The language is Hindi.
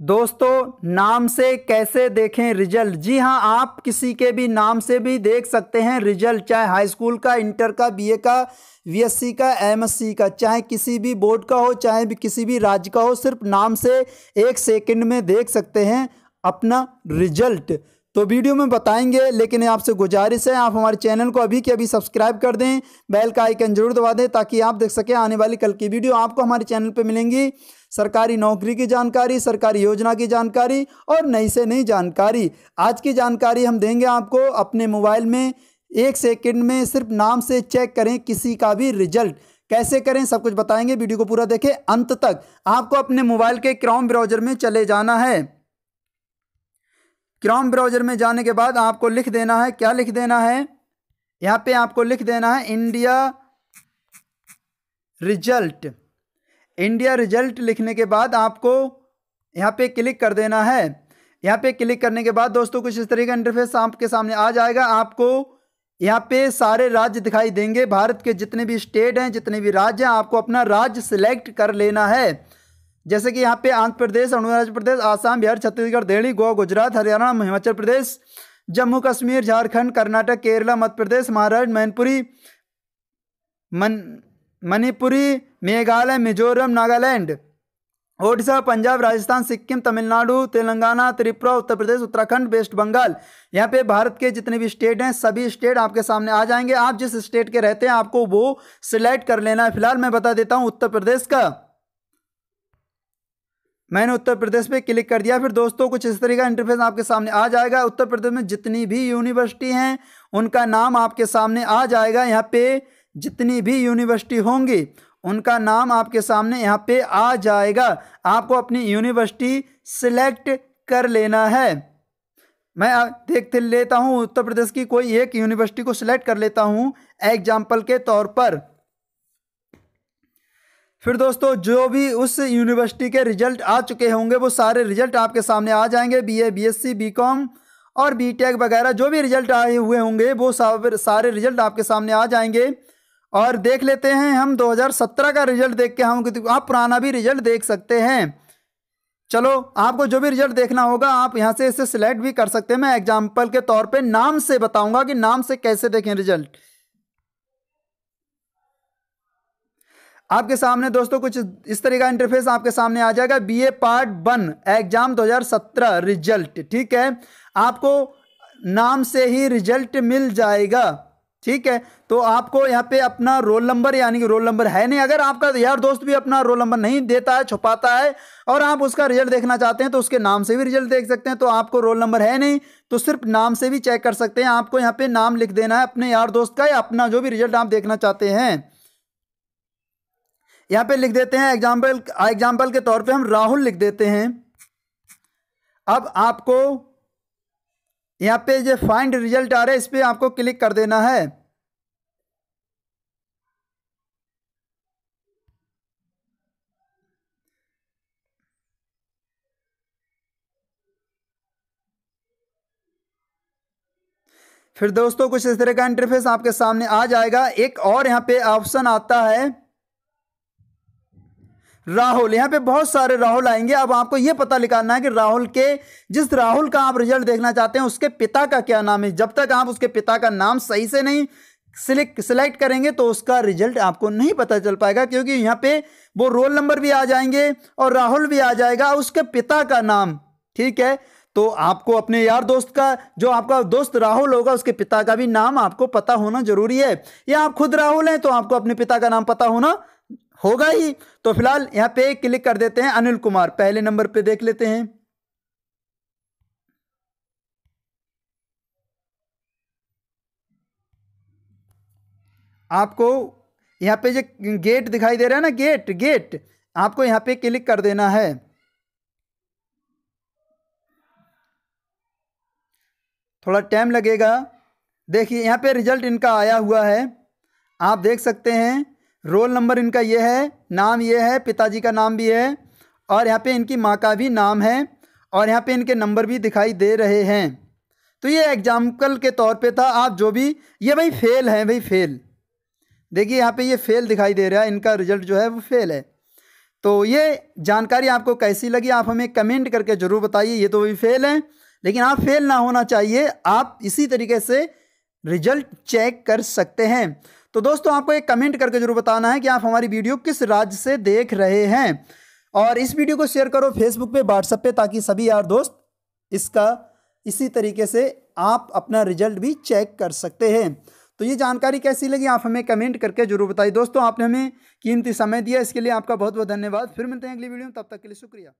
दोस्तों, नाम से कैसे देखें रिज़ल्ट? जी हाँ आप किसी के भी नाम से भी देख सकते हैं रिज़ल्ट, चाहे हाई स्कूल का, इंटर का, बीए का बीएससी का, एमएससी का, चाहे किसी भी बोर्ड का हो, चाहे भी किसी भी राज्य का हो, सिर्फ़ नाम से एक सेकंड में देख सकते हैं अपना रिज़ल्ट। तो वीडियो में बताएँगे, लेकिन आपसे गुजारिश है, आप हमारे चैनल को अभी के अभी सब्सक्राइब कर दें, बेल का आइकन ज़रूर दबा दें, ताकि आप देख सकें आने वाली कल की वीडियो आपको हमारे चैनल पर मिलेंगी। सरकारी नौकरी की जानकारी, सरकारी योजना की जानकारी और नई से नई जानकारी। आज की जानकारी हम देंगे आपको अपने मोबाइल में, एक सेकंड में सिर्फ़ नाम से चेक करें किसी का भी रिज़ल्ट। कैसे करें, सब कुछ बताएँगे, वीडियो को पूरा देखें, अंत तक आपको अपने मोबाइल के क्राउम ब्राउज़र में चले जाना है। क्राउम ब्राउज़र में जाने के बाद आपको लिख देना है, क्या लिख देना है? यहाँ पे आपको लिख देना है इंडिया रिज़ल्ट इंडिया रिज़ल्ट लिखने के बाद आपको यहाँ पे क्लिक कर देना है। यहाँ पे क्लिक करने के बाद दोस्तों कुछ इस तरीके का इंटरफेस आपके सामने आ जाएगा। आपको यहाँ पे सारे राज्य दिखाई देंगे। भारत के जितने भी स्टेट हैं, जितने भी राज्य हैं, आपको अपना राज्य सिलेक्ट कर लेना है। जैसे कि यहाँ पे आंध्र प्रदेश, अरुणाचल प्रदेश, आसाम, बिहार, छत्तीसगढ़, दिल्ली, गोवा, गुजरात, हरियाणा, हिमाचल प्रदेश, जम्मू कश्मीर, झारखंड, कर्नाटक, केरला, मध्य प्रदेश, महाराष्ट्र, मैनपुरी, मन, मणिपुरी, मेघालय, मिजोरम, नागालैंड, ओडिशा, पंजाब, राजस्थान, सिक्किम, तमिलनाडु, तेलंगाना, त्रिपुरा, उत्तर प्रदेश, उत्तराखंड, वेस्ट बंगाल। यहाँ पे भारत के जितने भी स्टेट हैं, सभी स्टेट आपके सामने आ जाएँगे। आप जिस स्टेट के रहते हैं, आपको वो सिलेक्ट कर लेना है। फ़िलहाल मैं बता देता हूँ उत्तर प्रदेश का। मैंने उत्तर प्रदेश पे क्लिक कर दिया। फिर दोस्तों, कुछ इस तरीके का इंटरफेस आपके सामने आ जाएगा। उत्तर प्रदेश में जितनी भी यूनिवर्सिटी हैं, उनका नाम आपके सामने आ जाएगा। यहाँ पे जितनी भी यूनिवर्सिटी होंगी, उनका नाम आपके सामने यहाँ पे आ जाएगा। आपको अपनी यूनिवर्सिटी सिलेक्ट कर लेना है। मैं देख लेता हूँ, उत्तर प्रदेश की कोई एक यूनिवर्सिटी को सिलेक्ट कर लेता हूँ एग्ज़ाम्पल के तौर पर। फिर दोस्तों, जो भी उस यूनिवर्सिटी के रिज़ल्ट आ चुके होंगे, वो सारे रिज़ल्ट आपके सामने आ जाएँगे B A B S C B com और बी टेक वगैरह, जो भी रिज़ल्ट आए हुए होंगे, वो सारे रिज़ल्ट आपके सामने आ जाएँगे। और देख लेते हैं हम 2017 का रिज़ल्ट देख के हम आप पुराना भी रिज़ल्ट देख सकते हैं। चलो, आपको जो भी रिज़ल्ट देखना होगा, आप यहाँ से इसे सिलेक्ट भी कर सकते हैं। मैं एग्ज़ाम्पल के तौर पे नाम से बताऊँगा कि नाम से कैसे देखें रिज़ल्ट आपके सामने दोस्तों कुछ इस तरह का इंटरफेस आपके सामने आ जाएगा। BA part one exam 2017 result ठीक है? आपको नाम से ही रिज़ल्ट मिल जाएगा, ठीक है? तो आपको यहाँ पे अपना रोल नंबर यानी कि रोल नंबर है नहीं। अगर आपका यार दोस्त भी अपना रोल नंबर नहीं देता है, छुपाता है, और आप उसका रिज़ल्ट देखना चाहते हैं तो उसके नाम से भी रिज़ल्ट देख सकते हैं तो आपको रोल नंबर है नहीं तो सिर्फ़ नाम से भी चेक कर सकते हैं। आपको यहाँ पे नाम लिख देना है अपने यार दोस्त का, या अपना जो भी रिज़ल्ट आप देखना चाहते हैं। यहाँ पे लिख देते हैं एग्ज़ाम्पल एग्ज़ाम्पल के तौर पे हम राहुल लिख देते हैं। अब आपको यहाँ पे जो फाइंड रिज़ल्ट आ रहा है, इस पर आपको क्लिक कर देना है। फिर दोस्तों कुछ इस तरह का इंटरफेस आपके सामने आ जाएगा। एक और यहाँ पे ऑप्शन आता है। राहुल, यहाँ पे बहुत सारे राहुल आएँगे। अब आपको ये पता निकालना है कि राहुल के जिस राहुल का आप रिज़ल्ट देखना चाहते हैं, उसके पिता का क्या नाम है? जब तक आप उसके पिता का नाम सही से नहीं सिलेक्ट सिलेक्ट करेंगे तो उसका रिज़ल्ट आपको नहीं पता चल पाएगा, क्योंकि यहाँ पे वो रोल नंबर भी आ जाएँगे और राहुल भी आ जाएगा उसके पिता का नाम। ठीक है? तो आपको अपने यार दोस्त का, जो आपका दोस्त राहुल होगा, उसके पिता का भी नाम आपको पता होना ज़रूरी है। या आप खुद राहुल हैं तो आपको अपने पिता का नाम पता होना होगा ही। तो फ़िलहाल यहाँ पे क्लिक कर देते हैं अनिल कुमार। पहले नंबर पे देख लेते हैं। आपको यहाँ पे जो गेट दिखाई दे रहा है ना, गेट गेट, आपको यहाँ पे क्लिक कर देना है। थोड़ा टाइम लगेगा। देखिए, यहाँ पे रिज़ल्ट इनका आया हुआ है। आप देख सकते हैं रोल नंबर इनका ये है, नाम ये है, पिताजी का नाम भी है, और यहाँ पे इनकी माँ का भी नाम है, और यहाँ पे इनके नंबर भी दिखाई दे रहे हैं। तो ये एग्ज़ाम्पल के तौर पे था, आप जो भी, ये भाई फेल है भाई फेल। देखिए यहाँ पे ये फेल दिखाई दे रहा है, इनका रिज़ल्ट जो है वो फेल है। तो ये जानकारी आपको कैसी लगी, आप हमें कमेंट करके ज़रूर बताइए, ये तो भी फेल है। लेकिन आप फेल ना होना चाहिए, आप इसी तरीके से रिज़ल्ट चेक कर सकते हैं। तो दोस्तों, आपको एक कमेंट करके ज़रूर बताना है कि आप हमारी वीडियो किस राज्य से देख रहे हैं। और इस वीडियो को शेयर करो फेसबुक पे व्हाट्सएप पे, ताकि सभी यार दोस्त इसका इसी तरीके से आप अपना रिज़ल्ट भी चेक कर सकते हैं। तो ये जानकारी कैसी लगी, आप हमें कमेंट करके ज़रूर बताइए। दोस्तों, आपने हमें कीमती समय दिया, इसके लिए आपका बहुत बहुत धन्यवाद। फिर मिलते हैं अगली वीडियो में, तब तक के लिए शुक्रिया।